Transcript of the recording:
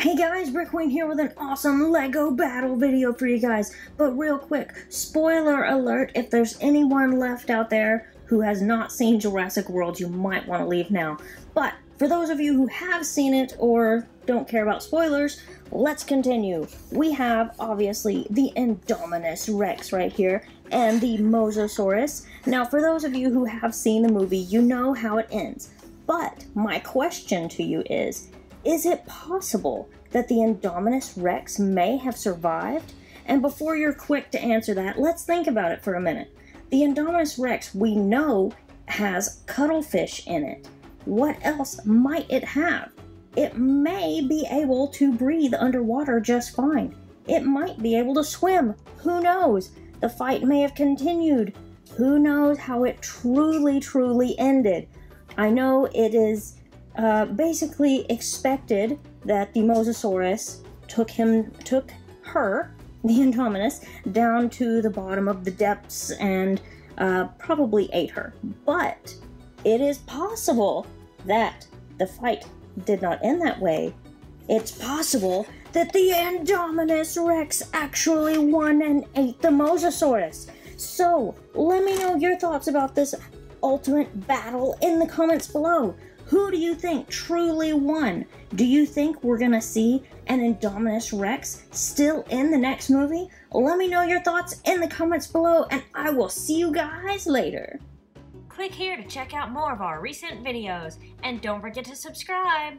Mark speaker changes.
Speaker 1: Hey guys, BrickQueen here with an awesome LEGO battle video for you guys. But real quick, spoiler alert, if there's anyone left out there who has not seen Jurassic World, you might want to leave now. But for those of you who have seen it or don't care about spoilers, let's continue. We have, obviously, the Indominus Rex right here, and the Mosasaurus. Now, for those of you who have seen the movie, you know how it ends. But my question to you is, is it possible that the Indominus Rex may have survived? And before you're quick to answer that, let's think about it for a minute. The Indominus Rex, we know, has cuttlefish in it. What else might it have? It may be able to breathe underwater just fine. It might be able to swim. Who knows? The fight may have continued. Who knows how it truly, truly ended? I know it is uh, basically expected that the Mosasaurus took him, took her, the Indominus, down to the bottom of the depths and uh, probably ate her. But it is possible that the fight did not end that way. It's possible that the Indominus Rex actually won and ate the Mosasaurus. So, let me know your thoughts about this ultimate battle in the comments below. Who do you think truly won? Do you think we're gonna see an Indominus Rex still in the next movie? Let me know your thoughts in the comments below, and I will see you guys later.
Speaker 2: Click here to check out more of our recent videos, and don't forget to subscribe.